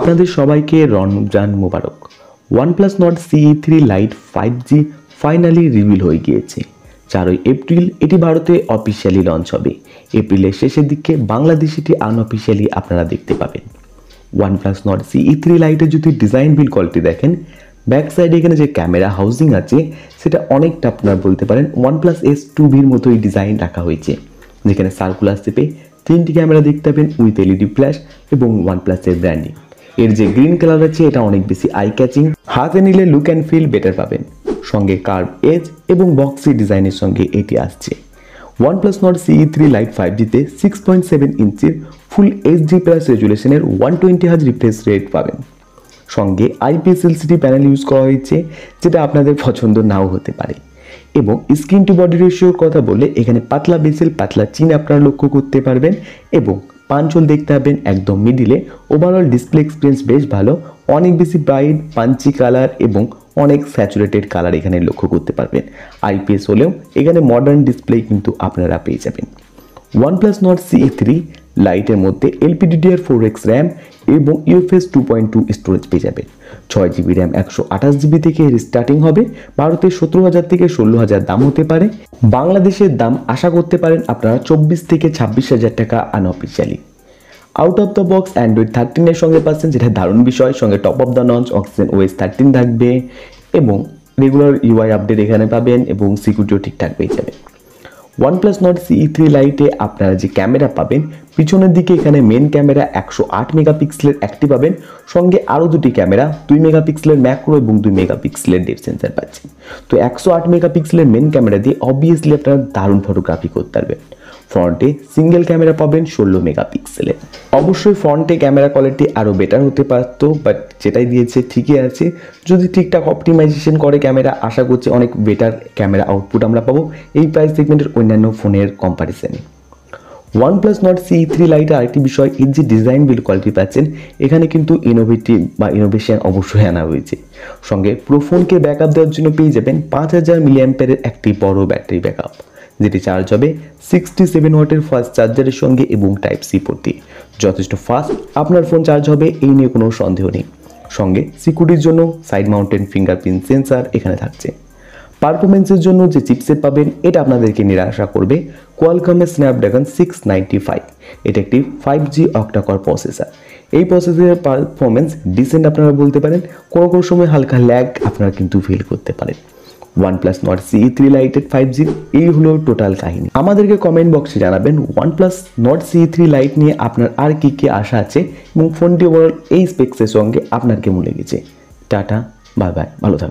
আপনাদের সবাইকে রমজান মোবারক। OnePlus Nord CE three lite five G finally reveal হয়ে গিয়েছে। চারই এপ্রিল এটি ভারতে অফিসিয়ালি লঞ্চ হবে। এপ্রিলের শেষের দিকে বাংলাদেশ এটি আনঅফিসিয়ালি আপনারা দেখতে পাবেন। ওয়ানপ্লাস নট সিই থ্রি লাইটের যদি ডিজাইন বিল কোয়ালিটি দেখেন ব্যাক সাইডে এখানে যে ক্যামেরা হাউজিং আছে, সেটা অনেকটা আপনারা বলতে পারেন ওয়ানপ্লাস এস টু ভির মতোই ডিজাইন রাখা হয়েছে। যেখানে সার্কুলার শেপে তিনটি ক্যামেরা দেখতে পাবেন উইথ এলইডি ফ্ল্যাশ এবং ওয়ানপ্লাসের ব্র্যান্ডিং এর যে গ্রিন কালার আছে এটা অনেক বেশি আই ক্যাচিং হাতে নিলে লুক অ্যান্ড ফিল বেটার পাবেন। সঙ্গে কার্ভ এজ এবং বক্সি ডিজাইনের সঙ্গে এটি আসছে। OnePlus Nord CE3 Lite 5G তে সিক্স পয়েন্ট সেভেন ইঞ্চির ফুল এইচডি প্লাস রেজুলেশনের ওয়ান টোয়েন্টি হাজ রিফ্রেশ রেট পাবেন। সঙ্গে আইপিএস এলসিডি প্যানেল ইউজ করা হয়েছে, যেটা আপনাদের পছন্দ নাও হতে পারে। এবং স্ক্রিন টু বডি রেশিওর কথা বলে এখানে পাতলা বেসেল পাতলা চিন আপনারা লক্ষ্য করতে পারবেন। এবং পাঞ্চল দেখতে পাবেন একদম মিডিলে ওভারঅল ডিসপ্লে এক্সপিরিয়েন্স বেশ ভালো। অনেক বেশি ব্রাইট পাঞ্চি কালার এবং অনেক স্যাচুরেটেড কালার এখানে লক্ষ্য করতে পারবেন। আইপিএস হলেও এখানে মডার্ন ডিসপ্লে কিন্তু আপনারা পেয়ে যাবেন। ওয়ানপ্লাস নট সি থ্রি লাইটের মধ্যে এলপিডিডিআর ফোর এক্স র্যাম এবং UFS two point two storage পেয়ে যাবেন। ছয় জিবি র্যাম একশো আঠাশ জিবি থেকে স্টার্টিং হবে। ভারতে সতেরো হাজার থেকে ষোলো হাজার দাম হতে পারে। বাংলাদেশের দাম আশা করতে পারেন আপনারা চব্বিশ থেকে ছাব্বিশ হাজার টাকা unofficially out of the box Android থার্টিনের সঙ্গে পাচ্ছেন, যেটা দারুণ বিষয়, সঙ্গে top of the notch oxygen OS thirteen থাকবে এবং রেগুলার ইউআই আপডেট এখানে পাবেন এবং সিকিউরিটিও ঠিকঠাক পেয়ে যাবেন। ওয়ানপ্লাস নট সিই থ্রি লাইটে আপনারা যে ক্যামেরা পাবেন, পিছনের দিকে এখানে মেন ক্যামেরা একশো আট মেগাপিক্সেলের একটি পাবেন, সঙ্গে আরও দুটি ক্যামেরা দুই মেগাপিক্সেলের ম্যাক্রো এবং দুই মেগাপিক্সেলের ডেপ সেন্সার পাচ্ছেন। তো একশো আট মেগাপিক্সেলের মেন ক্যামেরা দিয়ে অবভিয়াসলি আপনারা দারুণ ফটোগ্রাফি করতে পারবেন। ফ্রন্টে সিঙ্গেল ক্যামেরা পাবেন ষোলো মেগাপিক্সেলের অবশ্যই ফ্রন্টে ক্যামেরা কোয়ালিটি আরও বেটার হতে পারতো, বাট যেটাই দিয়েছে ঠিকই আছে। যদি ঠিকঠাক অপটিমাইজেশন করে ক্যামেরা, আশা করছি অনেক বেটার ক্যামেরা আউটপুট আমরা পাবো এই প্রাইস সেগমেন্টের অন্যান্য ফোনের কম্পারিজনে one plus Nord C three লাইটের আরেকটি বিষয় এর যে ডিজাইন বিল কোয়ালিটি পাচ্ছেন, এখানে কিন্তু ইনোভেটিভ বা ইনোভেশন অবশ্যই আনা হয়েছে। সঙ্গে প্রো ফোনকে ব্যাকআপ দেওয়ার জন্য পেয়ে যাবেন পাঁচ হাজার মিলিয়াম্পের একটি বড় ব্যাটারি ব্যাকআপ যেটি চার্জ হবে সিক্সটি সেভেন ওয়াটের ফাস্ট চার্জারের সঙ্গে এবং টাইপ সি পোর্ট যথেষ্ট ফাস্ট আপনার ফোন চার্জ হবে এই নিয়ে কোনো সন্দেহ নেই। সঙ্গে সিকিউরিটির জন্য সাইড মাউন্টেন ফিঙ্গারপ্রিন্ট সেন্সার এখানে থাকছে। পারফরমেন্সের জন্য যে চিপসেট পাবেন, এটা আপনাদেরকে নিরাশা করবে কোয়ালকমের স্ন্যাপড্রাগন সিক্স নাইনটি ফাইভ এটা একটি ফাইভ জি অক্টাকর প্রসেসর এই প্রসেসরের পারফরমেন্স ডিসেন্ট আপনারা বলতে পারেন, কোনো কোনো সময় হালকা ল্যাগ আপনারা কিন্তু ফিল করতে পারেন। One plus Nord C three লাইটেড ফাইভ জি এই হলো টোটাল কাহিনী। আমাদেরকে কমেন্ট বক্সে জানাবেন OnePlus Nord CE three lite নিয়ে আপনার আর কি কি আশা আছে এবং ফোনটি ওভারঅল এই স্পেক্সের সঙ্গে আপনার কেমন লেগেছে। টাটা বাই বাই ভালো থাকবেন